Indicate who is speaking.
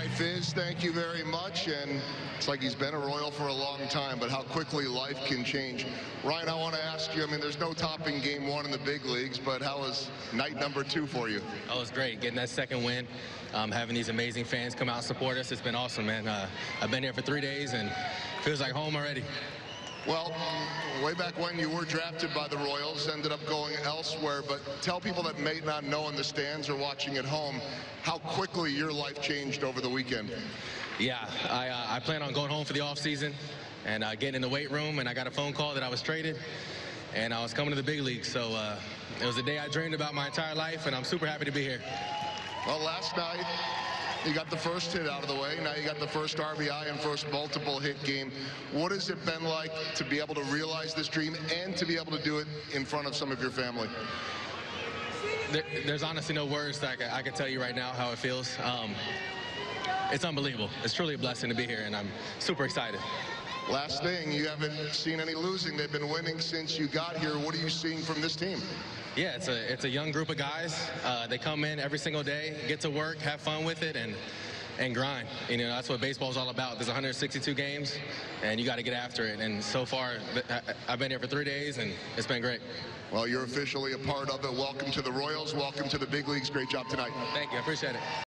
Speaker 1: right, Fizz, thank you very much. And it's like he's been a Royal for a long time, but how quickly life can change. Ryan, I want to ask you, I mean, there's no topping game one in the big leagues, but how was night number two for you?
Speaker 2: Oh, it was great getting that second win, um, having these amazing fans come out and support us. It's been awesome, man. Uh, I've been here for three days and feels like home already.
Speaker 1: Well, way back when you were drafted by the Royals, ended up going elsewhere, but tell people that may not know in the stands or watching at home how quickly your life changed over the weekend.
Speaker 2: Yeah, I, uh, I plan on going home for the offseason and uh, getting in the weight room, and I got a phone call that I was traded, and I was coming to the big league. So uh, it was a day I dreamed about my entire life, and I'm super happy to be here.
Speaker 1: Well, last night, you got the first hit out of the way. Now you got the first RBI and first multiple hit game. What has it been like to be able to realize this dream and to be able to do it in front of some of your family?
Speaker 2: There, there's honestly no words that I can, I can tell you right now how it feels. Um, it's unbelievable. It's truly a blessing to be here, and I'm super excited.
Speaker 1: Last thing, you haven't seen any losing. They've been winning since you got here. What are you seeing from this team?
Speaker 2: Yeah, it's a it's a young group of guys. Uh, they come in every single day, get to work, have fun with it, and and grind. You know, that's what baseball's all about. There's 162 games, and you got to get after it. And so far, I've been here for three days, and it's been great.
Speaker 1: Well, you're officially a part of it. Welcome to the Royals. Welcome to the big leagues. Great job tonight.
Speaker 2: Thank you. I appreciate it.